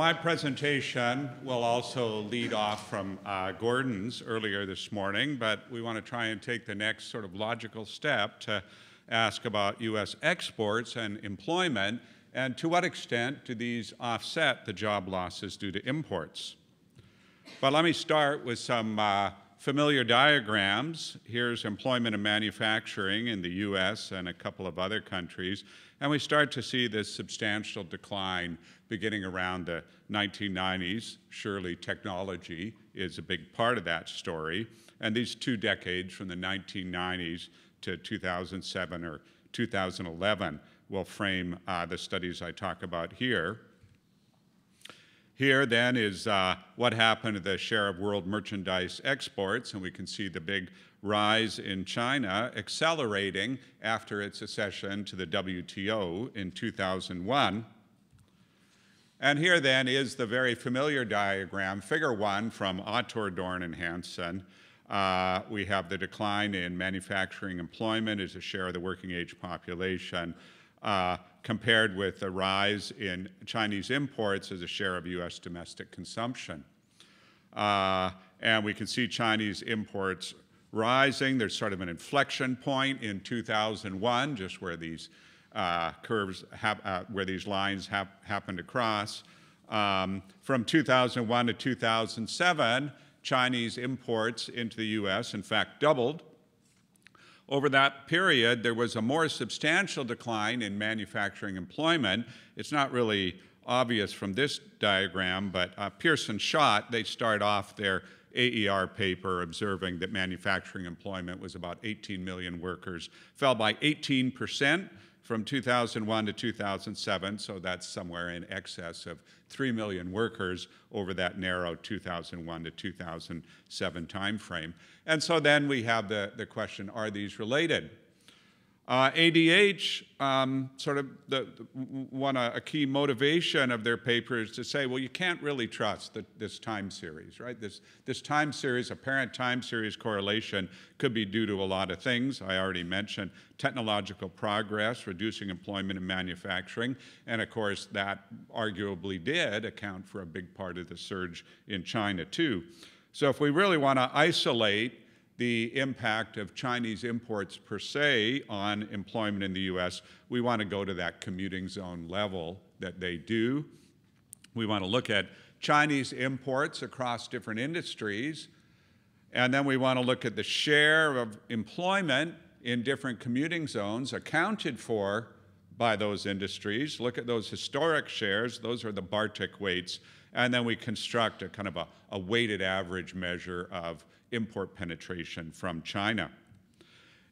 my presentation will also lead off from uh, Gordon's earlier this morning, but we want to try and take the next sort of logical step to ask about U.S. exports and employment, and to what extent do these offset the job losses due to imports. But let me start with some uh, familiar diagrams. Here's employment and manufacturing in the US and a couple of other countries. And we start to see this substantial decline beginning around the 1990s. Surely technology is a big part of that story. And these two decades from the 1990s to 2007 or 2011 will frame uh, the studies I talk about here. Here then is uh, what happened to the share of world merchandise exports, and we can see the big rise in China accelerating after its accession to the WTO in 2001. And here then is the very familiar diagram, figure one from Autor, Dorn, and Hanson. Uh, we have the decline in manufacturing employment as a share of the working age population uh, compared with the rise in Chinese imports as a share of US domestic consumption. Uh, and we can see Chinese imports rising. There's sort of an inflection point in 2001, just where these uh, curves, uh, where these lines happen to cross. Um, from 2001 to 2007, Chinese imports into the US, in fact, doubled over that period, there was a more substantial decline in manufacturing employment. It's not really obvious from this diagram, but uh, Pierce and Schott, they start off their AER paper observing that manufacturing employment was about 18 million workers, fell by 18 percent from 2001 to 2007, so that's somewhere in excess of 3 million workers over that narrow 2001 to 2007 timeframe. And so then we have the, the question, are these related? Uh, ADH, um, sort of the, one a, a, key motivation of their paper is to say, well, you can't really trust the, this time series, right? This, this time series, apparent time series correlation could be due to a lot of things. I already mentioned technological progress, reducing employment in manufacturing, and of course that arguably did account for a big part of the surge in China too. So if we really want to isolate the impact of Chinese imports per se on employment in the US, we want to go to that commuting zone level that they do. We want to look at Chinese imports across different industries, and then we want to look at the share of employment in different commuting zones accounted for by those industries. Look at those historic shares, those are the Bartik weights, and then we construct a kind of a, a weighted average measure of import penetration from China.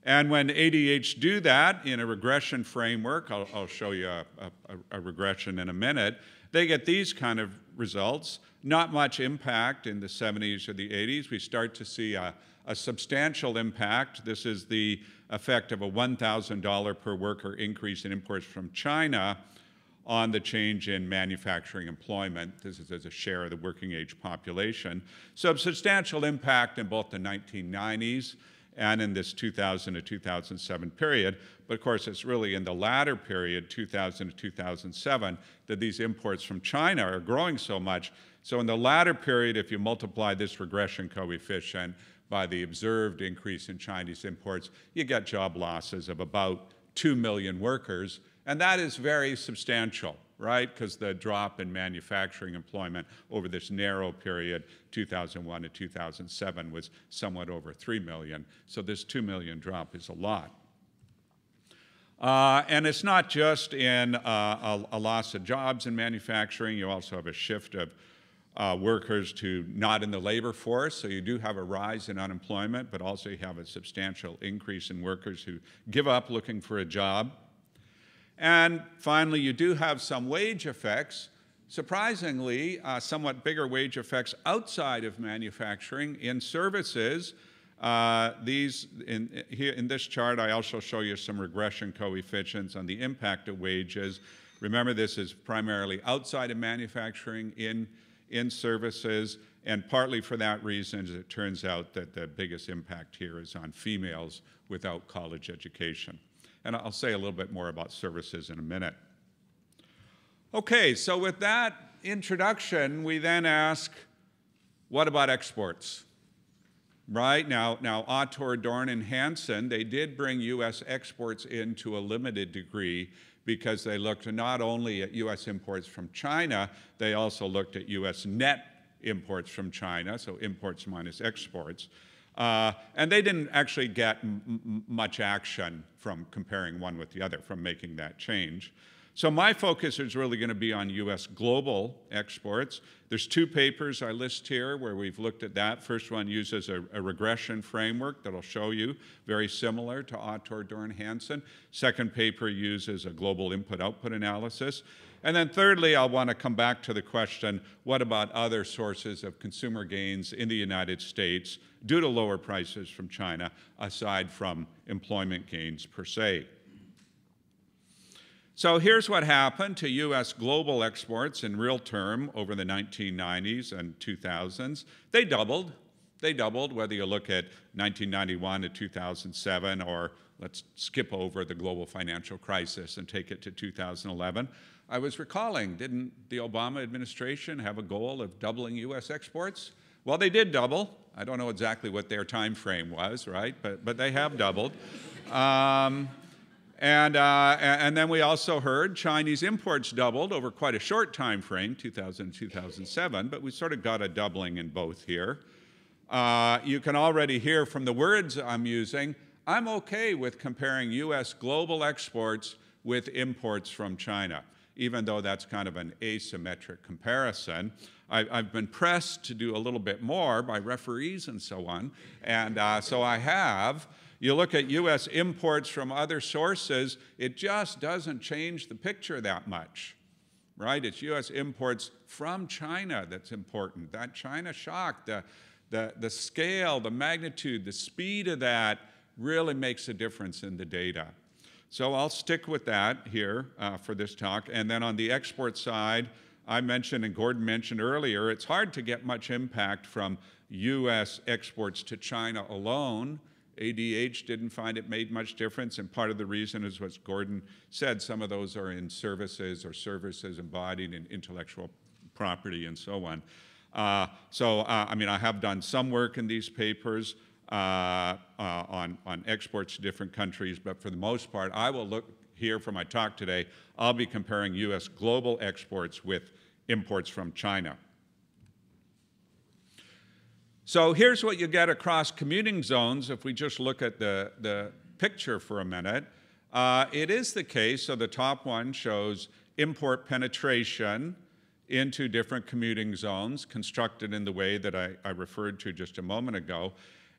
And when ADH do that in a regression framework, I'll, I'll show you a, a, a, regression in a minute, they get these kind of results. Not much impact in the 70s or the 80s. We start to see a, a substantial impact. This is the effect of a $1,000 per worker increase in imports from China on the change in manufacturing employment. This is as a share of the working age population. So substantial impact in both the 1990s and in this 2000 to 2007 period. But of course, it's really in the latter period, 2000 to 2007, that these imports from China are growing so much. So in the latter period, if you multiply this regression coefficient by the observed increase in Chinese imports, you get job losses of about 2 million workers and that is very substantial, right? Because the drop in manufacturing employment over this narrow period, 2001 to 2007, was somewhat over 3 million. So this 2 million drop is a lot. Uh, and it's not just in uh, a, a, loss of jobs in manufacturing, you also have a shift of uh, workers to not in the labor force. So you do have a rise in unemployment, but also you have a substantial increase in workers who give up looking for a job. And finally, you do have some wage effects. Surprisingly, uh, somewhat bigger wage effects outside of manufacturing in services. Uh, these in, here in this chart, I also show you some regression coefficients on the impact of wages. Remember, this is primarily outside of manufacturing in, in services, and partly for that reason, it turns out that the biggest impact here is on females without college education. And I'll say a little bit more about services in a minute. Okay, so with that introduction, we then ask, what about exports? Right now, now Autor, Dorn, and Hanson, they did bring U.S. exports in to a limited degree because they looked not only at U.S. imports from China, they also looked at U.S. net imports from China, so imports minus exports. Uh, and they didn't actually get much action from comparing one with the other, from making that change. So my focus is really going to be on U.S. global exports. There's two papers I list here where we've looked at that. First one uses a, a regression framework that'll show you, very similar to Autor Dorn Hanson. Second paper uses a global input-output analysis. And then thirdly, I'll want to come back to the question, what about other sources of consumer gains in the United States due to lower prices from China, aside from employment gains per se? So here's what happened to U.S. global exports in real term over the 1990s and 2000s. They doubled. They doubled, whether you look at 1991 to 2007 or let's skip over the global financial crisis and take it to 2011. I was recalling, didn't the Obama administration have a goal of doubling U.S. exports? Well, they did double. I don't know exactly what their time frame was, right? But, but they have doubled. Um, and, uh, and then we also heard Chinese imports doubled over quite a short time frame, 2000 2007, but we sort of got a doubling in both here. Uh, you can already hear from the words I'm using, I'm okay with comparing US global exports with imports from China, even though that's kind of an asymmetric comparison. I, have been pressed to do a little bit more by referees and so on, and uh, so I have. You look at US imports from other sources, it just doesn't change the picture that much, right? It's US imports from China that's important. That China shock, the, the, the scale, the magnitude, the speed of that really makes a difference in the data. So I'll stick with that here uh, for this talk. And then on the export side, I mentioned and Gordon mentioned earlier, it's hard to get much impact from US exports to China alone ADH didn't find it made much difference, and part of the reason is what Gordon said, some of those are in services or services embodied in intellectual property and so on. Uh, so, uh, I mean, I have done some work in these papers uh, on, on exports to different countries, but for the most part, I will look here for my talk today, I'll be comparing U.S. global exports with imports from China. So here's what you get across commuting zones if we just look at the, the picture for a minute. Uh, it is the case, so the top one shows import penetration into different commuting zones constructed in the way that I, I referred to just a moment ago.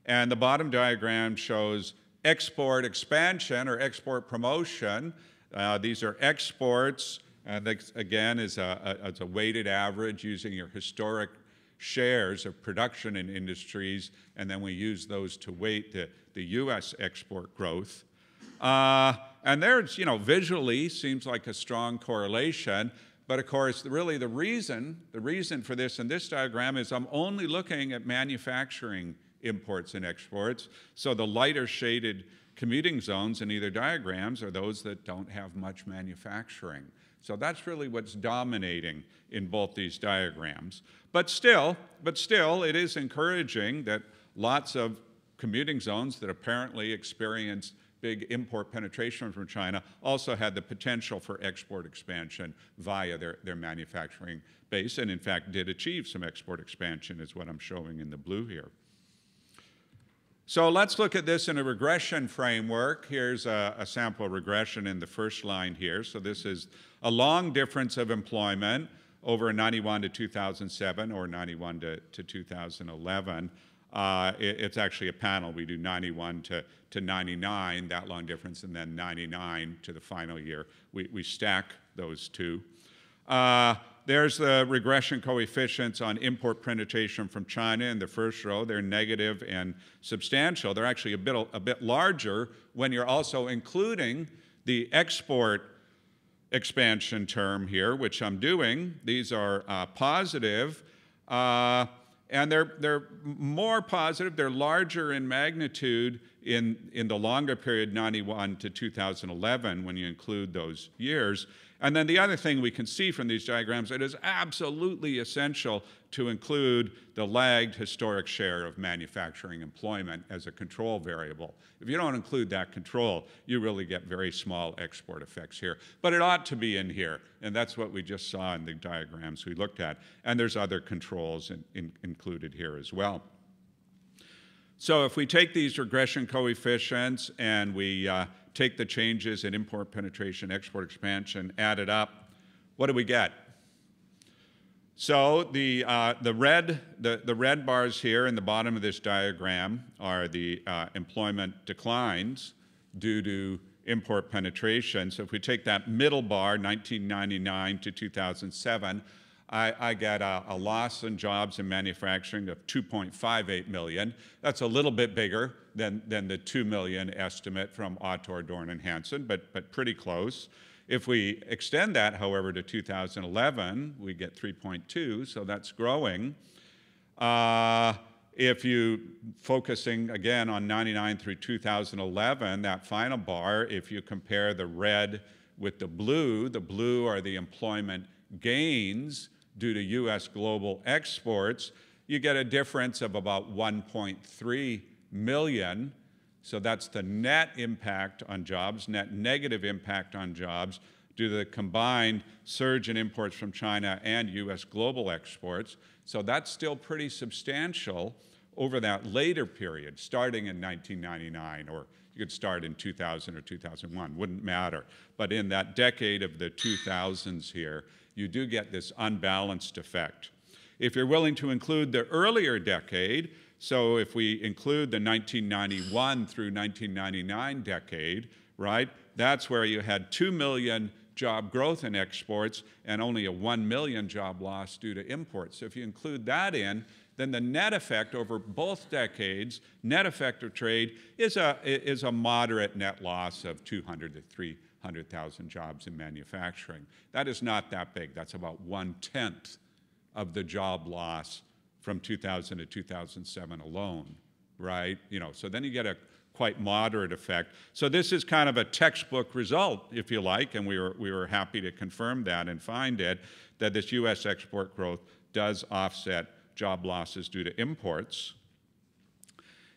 And the bottom diagram shows export expansion or export promotion. Uh, these are exports, and this, again is a, a, a weighted average using your historic shares of production in industries, and then we use those to weight the, the U.S. export growth. Uh, and there's, you know, visually seems like a strong correlation, but of course, really the reason, the reason for this in this diagram is I'm only looking at manufacturing imports and exports. So the lighter shaded commuting zones in either diagrams are those that don't have much manufacturing. So that's really what's dominating in both these diagrams. But still, but still, it is encouraging that lots of commuting zones that apparently experienced big import penetration from China also had the potential for export expansion via their, their manufacturing base, and in fact did achieve some export expansion, is what I'm showing in the blue here. So let's look at this in a regression framework. Here's a, a sample regression in the first line here. So this is a long difference of employment over 91 to 2007 or 91 to, to 2011. Uh, it, it's actually a panel. We do 91 to, to 99, that long difference, and then 99 to the final year. We, we stack those two. Uh, there's the regression coefficients on import penetration from China in the first row. They're negative and substantial. They're actually a bit, a bit larger when you're also including the export expansion term here, which I'm doing. These are uh, positive, uh, and they're, they're more positive, they're larger in magnitude in, in the longer period, 91 to 2011, when you include those years. And then the other thing we can see from these diagrams, it is absolutely essential to include the lagged historic share of manufacturing employment as a control variable. If you don't include that control, you really get very small export effects here. But it ought to be in here, and that's what we just saw in the diagrams we looked at. And there's other controls in, in, included here as well. So if we take these regression coefficients and we uh, take the changes in import penetration, export expansion, add it up, what do we get? So the, uh, the, red, the, the red bars here in the bottom of this diagram are the uh, employment declines due to import penetration. So if we take that middle bar, 1999 to 2007, I, I get a, a, loss in jobs in manufacturing of 2.58 million. That's a little bit bigger than, than the 2 million estimate from Autor, Dorn, and Hanson, but, but pretty close. If we extend that, however, to 2011, we get 3.2, so that's growing. Uh, if you focusing again on 99 through 2011, that final bar, if you compare the red with the blue, the blue are the employment gains due to US global exports, you get a difference of about 1.3 million. So that's the net impact on jobs, net negative impact on jobs due to the combined surge in imports from China and US global exports. So that's still pretty substantial over that later period, starting in 1999, or you could start in 2000 or 2001, wouldn't matter. But in that decade of the 2000s here, you do get this unbalanced effect. If you're willing to include the earlier decade, so if we include the 1991 through 1999 decade, right, that's where you had 2 million job growth in exports and only a 1 million job loss due to imports. So if you include that in, then the net effect over both decades, net effect of trade, is a, is a moderate net loss of 200 to 300. 100,000 jobs in manufacturing. That is not that big. That's about one tenth of the job loss from 2000 to 2007 alone, right? You know, so then you get a quite moderate effect. So this is kind of a textbook result, if you like, and we were, we were happy to confirm that and find it, that this U.S. export growth does offset job losses due to imports.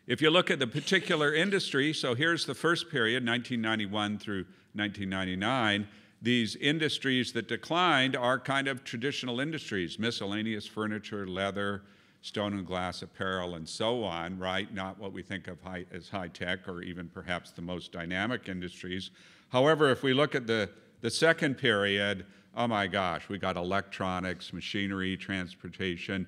If you look at the particular industry, so here's the first period, 1991 through 1999, these industries that declined are kind of traditional industries, miscellaneous furniture, leather, stone and glass apparel, and so on, right? Not what we think of high, as high tech or even perhaps the most dynamic industries. However, if we look at the, the second period, oh my gosh, we got electronics, machinery, transportation,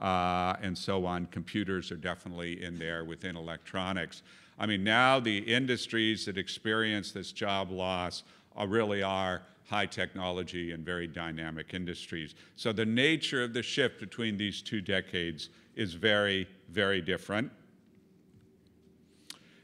uh, and so on. Computers are definitely in there within electronics. I mean, now the industries that experience this job loss are, really are high technology and very dynamic industries. So the nature of the shift between these two decades is very, very different.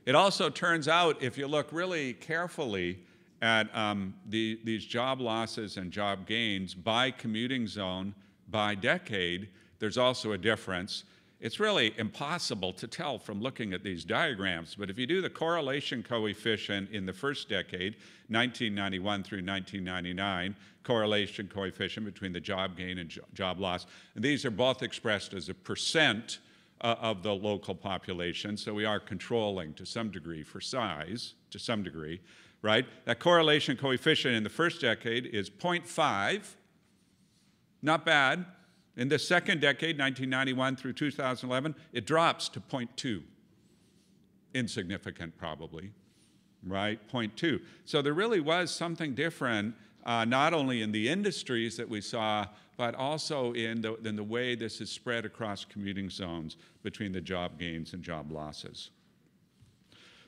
It also turns out, if you look really carefully at um, the, these job losses and job gains by commuting zone, by decade, there's also a difference. It's really impossible to tell from looking at these diagrams, but if you do the correlation coefficient in the first decade, 1991 through 1999, correlation coefficient between the job gain and jo job loss, and these are both expressed as a percent uh, of the local population, so we are controlling to some degree for size, to some degree, right? That correlation coefficient in the first decade is 0.5, not bad, in the second decade, 1991 through 2011, it drops to 0.2. Insignificant, probably, right? 0.2. So there really was something different, uh, not only in the industries that we saw, but also in the, in the way this is spread across commuting zones between the job gains and job losses.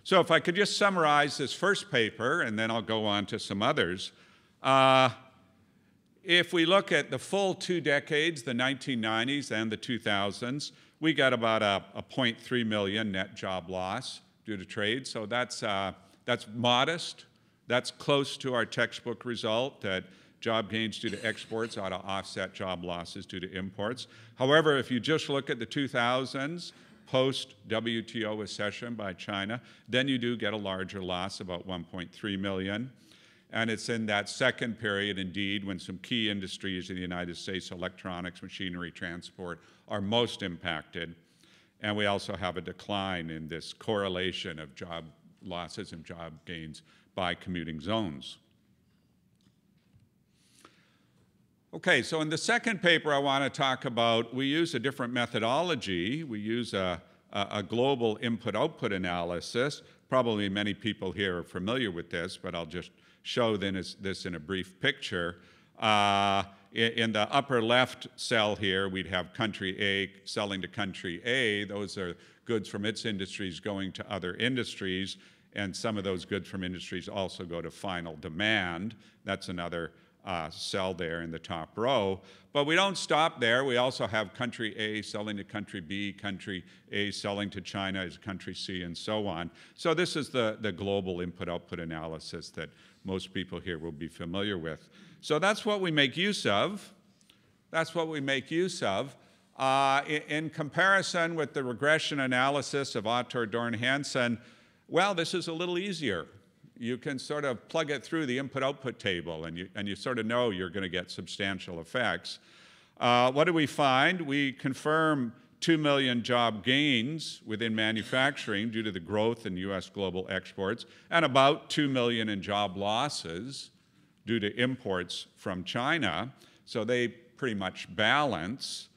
So if I could just summarize this first paper, and then I'll go on to some others. Uh, if we look at the full two decades, the 1990s and the 2000s, we got about a, a 0.3 million net job loss due to trade. So that's, uh, that's modest. That's close to our textbook result that job gains due to exports ought to offset job losses due to imports. However, if you just look at the 2000s, post WTO accession by China, then you do get a larger loss, about 1.3 million. And it's in that second period, indeed, when some key industries in the United States, electronics, machinery, transport, are most impacted. And we also have a decline in this correlation of job losses and job gains by commuting zones. Okay, so in the second paper I want to talk about, we use a different methodology. We use a, a, a global input-output analysis. Probably many people here are familiar with this, but I'll just show this in a brief picture. Uh, in the upper left cell here, we'd have country A selling to country A. Those are goods from its industries going to other industries, and some of those goods from industries also go to final demand. That's another uh, cell there in the top row. But we don't stop there. We also have country A selling to country B, country A selling to China as country C, and so on. So this is the, the global input-output analysis that most people here will be familiar with. So that's what we make use of. That's what we make use of. Uh, in, in, comparison with the regression analysis of Autor Dorn Hanson, well, this is a little easier you can sort of plug it through the input-output table and you, and you sort of know you're going to get substantial effects. Uh, what do we find? We confirm 2 million job gains within manufacturing due to the growth in U.S. global exports and about 2 million in job losses due to imports from China. So they pretty much balance.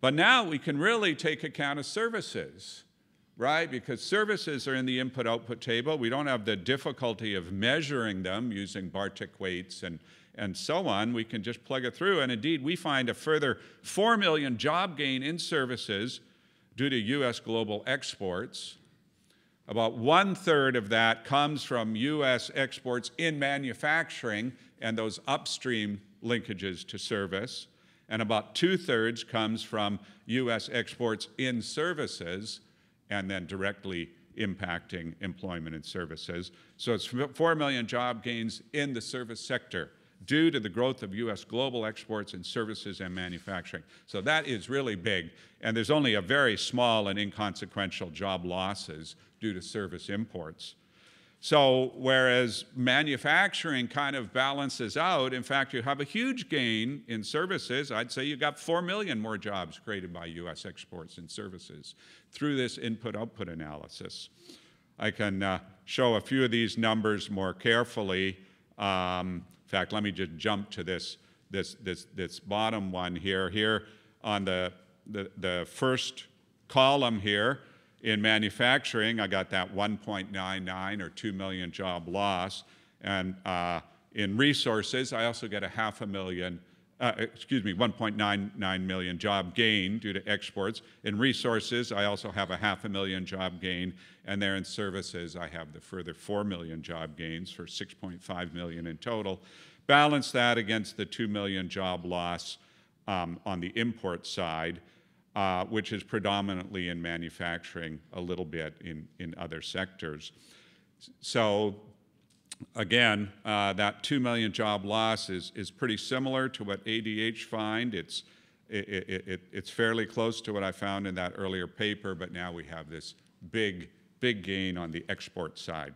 But now we can really take account of services right? Because services are in the input output table. We don't have the difficulty of measuring them using Bartik weights and, and so on. We can just plug it through. And indeed, we find a further 4 million job gain in services due to US global exports. About one third of that comes from US exports in manufacturing and those upstream linkages to service. And about two thirds comes from US exports in services and then directly impacting employment and services. So it's 4 million job gains in the service sector due to the growth of U.S. global exports in services and manufacturing. So that is really big. And there's only a very small and inconsequential job losses due to service imports. So whereas manufacturing kind of balances out, in fact, you have a huge gain in services. I'd say you got 4 million more jobs created by U.S. exports and services through this input-output analysis. I can uh, show a few of these numbers more carefully. Um, in fact, let me just jump to this, this, this, this bottom one here. Here on the, the, the first column here, in manufacturing, I got that 1.99 or 2 million job loss. And uh, in resources, I also get a half a million, uh, excuse me, 1.99 million job gain due to exports. In resources, I also have a half a million job gain. And there in services, I have the further 4 million job gains for 6.5 million in total. Balance that against the 2 million job loss um, on the import side uh, which is predominantly in manufacturing, a little bit in, in other sectors. So again, uh, that 2 million job loss is, is pretty similar to what ADH find. It's, it, it, it, it's fairly close to what I found in that earlier paper, but now we have this big, big gain on the export side.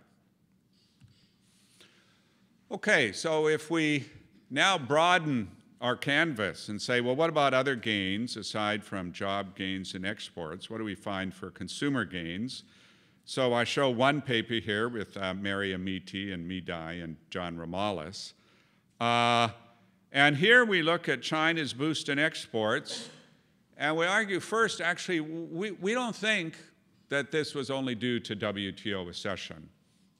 Okay, so if we now broaden our canvas and say, well, what about other gains aside from job gains and exports? What do we find for consumer gains? So I show one paper here with uh, Mary Amiti and Mi Dai and John Romalis. Uh, and here we look at China's boost in exports, and we argue first, actually, we, we don't think that this was only due to WTO accession,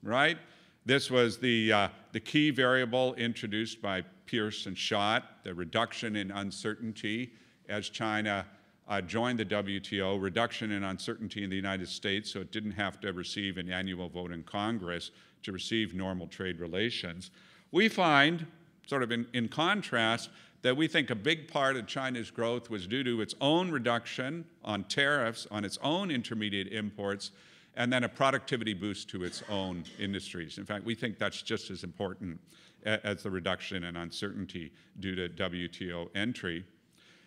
right? This was the, uh, the key variable introduced by Pierce and Schott, the reduction in uncertainty as China uh, joined the WTO, reduction in uncertainty in the United States so it didn't have to receive an annual vote in Congress to receive normal trade relations. We find, sort of in, in contrast, that we think a big part of China's growth was due to its own reduction on tariffs on its own intermediate imports and then a productivity boost to its own industries. In fact, we think that's just as important as the reduction in uncertainty due to WTO entry.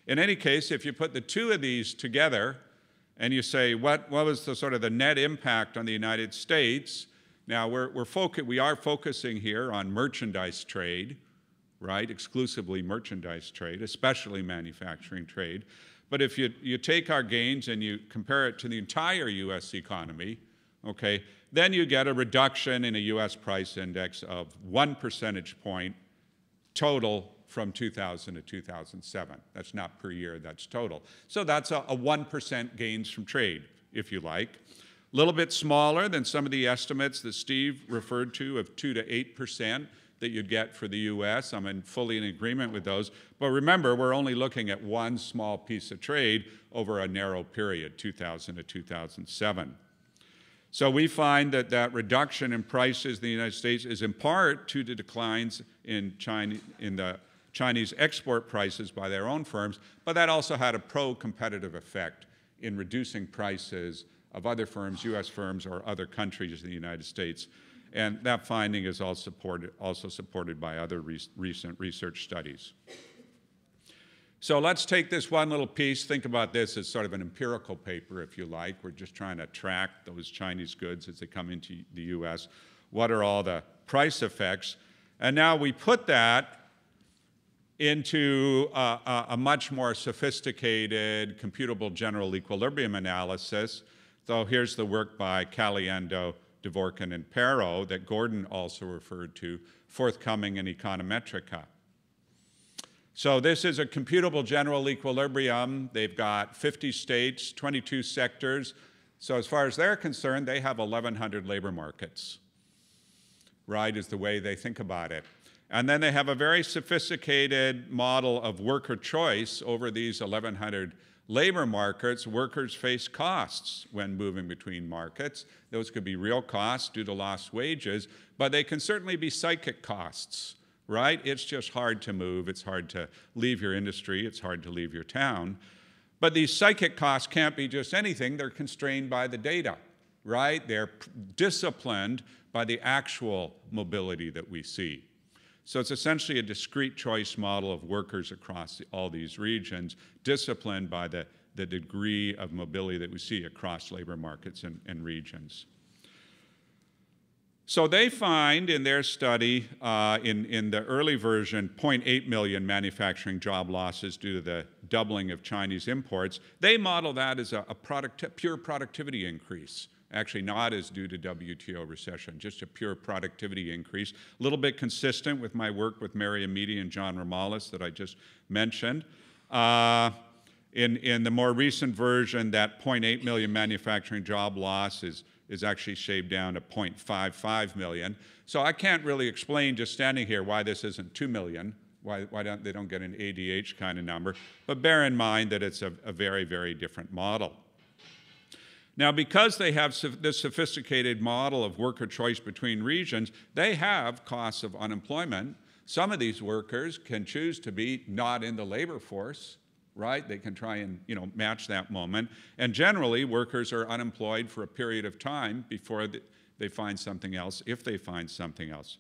In any case, if you put the two of these together, and you say, what, what was the sort of the net impact on the United States? Now, we're, we're focu- we are focusing here on merchandise trade, right? Exclusively merchandise trade, especially manufacturing trade. But if you, you take our gains and you compare it to the entire US economy, okay, then you get a reduction in a US price index of one percentage point total from 2000 to 2007. That's not per year, that's total. So that's a, a 1% gains from trade, if you like. A little bit smaller than some of the estimates that Steve referred to of 2 to 8% that you'd get for the US. I'm in fully in agreement with those. But remember, we're only looking at one small piece of trade over a narrow period, 2000 to 2007. So we find that that reduction in prices in the United States is in part due to declines in China in the Chinese export prices by their own firms, but that also had a pro-competitive effect in reducing prices of other firms, U.S. firms, or other countries in the United States. And that finding is also supported, also supported by other re recent research studies. So let's take this one little piece. Think about this as sort of an empirical paper, if you like. We're just trying to track those Chinese goods as they come into the US. What are all the price effects? And now we put that into a, a, much more sophisticated computable general equilibrium analysis. So here's the work by Caliendo, Dvorkin, and Parro that Gordon also referred to, forthcoming in Econometrica. So this is a computable general equilibrium. They've got 50 states, 22 sectors. So as far as they're concerned, they have 1,100 labor markets, right, is the way they think about it. And then they have a very sophisticated model of worker choice over these 1,100 labor markets. Workers face costs when moving between markets. Those could be real costs due to lost wages, but they can certainly be psychic costs, right? It's just hard to move. It's hard to leave your industry. It's hard to leave your town. But these psychic costs can't be just anything. They're constrained by the data, right? They're disciplined by the actual mobility that we see. So it's essentially a discrete choice model of workers across the, all these regions, disciplined by the, the degree of mobility that we see across labor markets and, and regions. So they find in their study, uh, in, in the early version, 0.8 million manufacturing job losses due to the doubling of Chinese imports. They model that as a, a product, pure productivity increase actually not as due to WTO recession, just a pure productivity increase. A little bit consistent with my work with Mary Amiti and John Romalis that I just mentioned. Uh, in, in the more recent version, that 0.8 million manufacturing job loss is, is actually shaved down to 0.55 million. So I can't really explain just standing here why this isn't 2 million, why, why don't they don't get an ADH kind of number. But bear in mind that it's a, a very, very different model. Now, because they have this sophisticated model of worker choice between regions, they have costs of unemployment. Some of these workers can choose to be not in the labor force, right? They can try and you know, match that moment. And generally, workers are unemployed for a period of time before they find something else, if they find something else.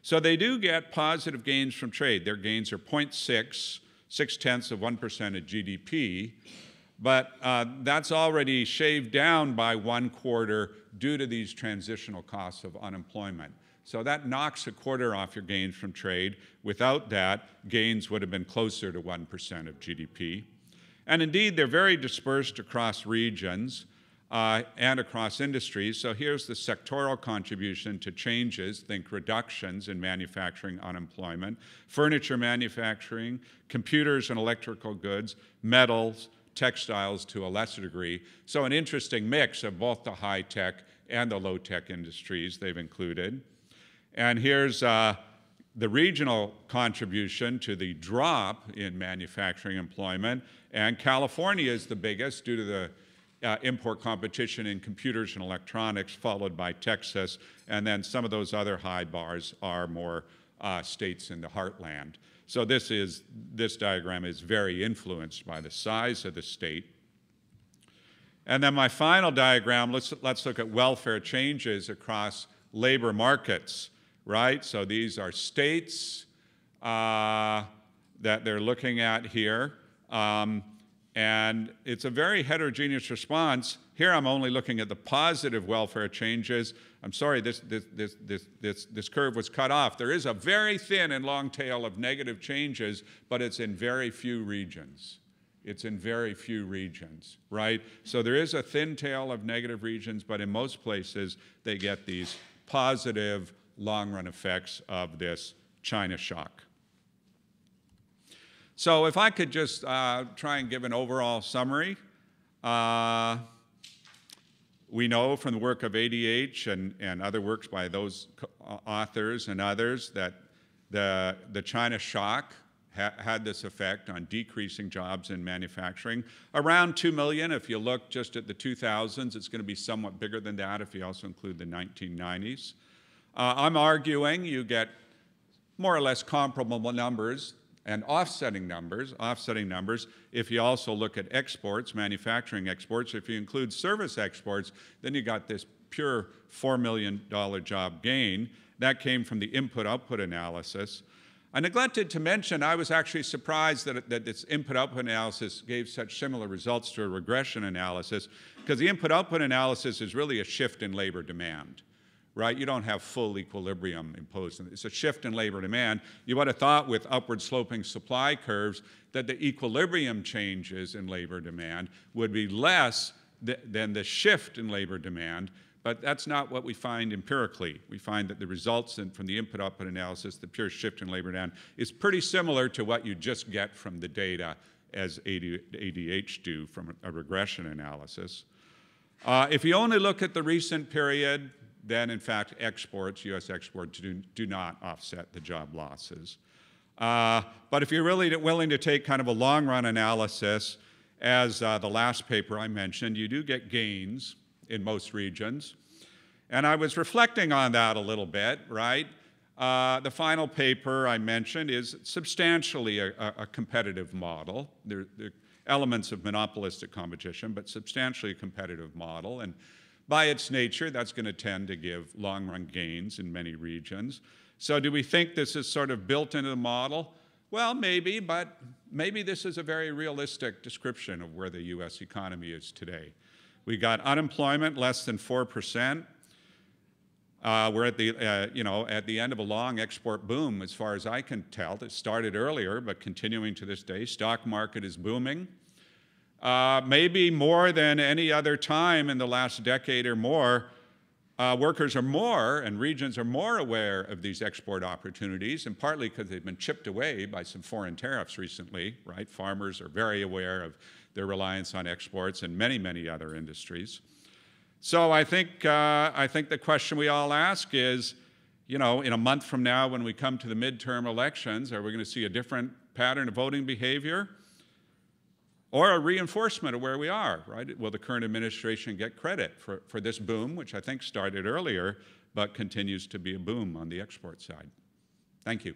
So they do get positive gains from trade. Their gains are 0.6, six tenths of 1% of GDP. But uh, that's already shaved down by one quarter due to these transitional costs of unemployment. So that knocks a quarter off your gains from trade. Without that, gains would have been closer to 1% of GDP. And indeed, they're very dispersed across regions uh, and across industries. So here's the sectoral contribution to changes, think reductions in manufacturing unemployment, furniture manufacturing, computers and electrical goods, metals, textiles to a lesser degree. So an interesting mix of both the high-tech and the low-tech industries they've included. And here's uh, the regional contribution to the drop in manufacturing employment. And California is the biggest due to the uh, import competition in computers and electronics, followed by Texas. And then some of those other high bars are more uh, states in the heartland. So this, is, this diagram is very influenced by the size of the state. And then my final diagram, let's, let's look at welfare changes across labor markets, right? So these are states uh, that they're looking at here. Um, And it's a very heterogeneous response. Here I'm only looking at the positive welfare changes. I'm sorry, this, this, this, this, this, this curve was cut off. There is a very thin and long tail of negative changes, but it's in very few regions. It's in very few regions, right? So there is a thin tail of negative regions, but in most places they get these positive long run effects of this China shock. So if I could just uh, try and give an overall summary. Uh, we know from the work of ADH and, and other works by those uh, authors and others that the, the China shock ha had this effect on decreasing jobs in manufacturing. Around 2 million, if you look just at the 2000s, it's going to be somewhat bigger than that if you also include the 1990s. Uh, I'm arguing you get more or less comparable numbers and offsetting numbers, offsetting numbers, if you also look at exports, manufacturing exports, if you include service exports, then you got this pure $4 million job gain. That came from the input-output analysis. I neglected to mention, I was actually surprised that, that this input-output analysis gave such similar results to a regression analysis, because the input-output analysis is really a shift in labor demand right? You don't have full equilibrium imposed. It's a shift in labor demand. You would have thought with upward sloping supply curves that the equilibrium changes in labor demand would be less th than the shift in labor demand, but that's not what we find empirically. We find that the results in, from the input-output analysis, the pure shift in labor demand, is pretty similar to what you just get from the data as ADH do from a regression analysis. Uh, if you only look at the recent period, then in fact exports, US exports, do, do not offset the job losses. Uh, but if you're really willing to take kind of a long run analysis, as uh, the last paper I mentioned, you do get gains in most regions. And I was reflecting on that a little bit, right? Uh, the final paper I mentioned is substantially a, a competitive model. There, there, are elements of monopolistic competition, but substantially a competitive model. And by its nature, that's going to tend to give long run gains in many regions. So, do we think this is sort of built into the model? Well, maybe, but maybe this is a very realistic description of where the US economy is today. We got unemployment less than 4%. Uh, we're at the, uh, you know, at the end of a long export boom, as far as I can tell. It started earlier, but continuing to this day. Stock market is booming. Uh, maybe more than any other time in the last decade or more, uh, workers are more and regions are more aware of these export opportunities, and partly because they've been chipped away by some foreign tariffs recently, right? Farmers are very aware of their reliance on exports and many, many other industries. So I think, uh, I think the question we all ask is, you know, in a month from now when we come to the midterm elections, are we going to see a different pattern of voting behavior? Or a reinforcement of where we are, right? Will the current administration get credit for, for this boom, which I think started earlier, but continues to be a boom on the export side? Thank you.